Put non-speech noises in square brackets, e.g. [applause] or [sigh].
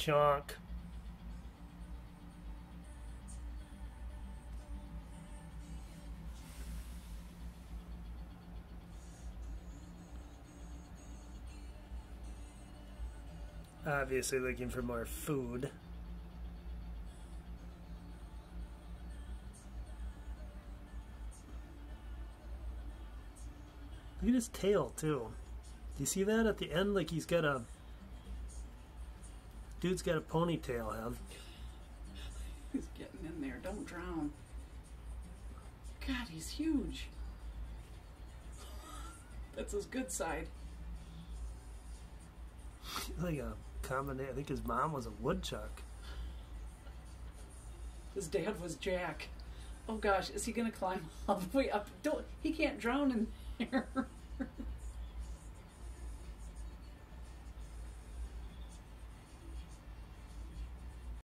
chunk. Obviously looking for more food. Look at his tail too. Do you see that at the end? Like he's got a dude's got a ponytail head. He's getting in there. Don't drown. God, he's huge. That's his good side. [laughs] like a combination. I think his mom was a woodchuck. His dad was Jack. Oh gosh, is he gonna climb [laughs] all the way up? Don't he can't drown in here. [laughs]